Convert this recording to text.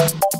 Thank